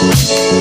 Thank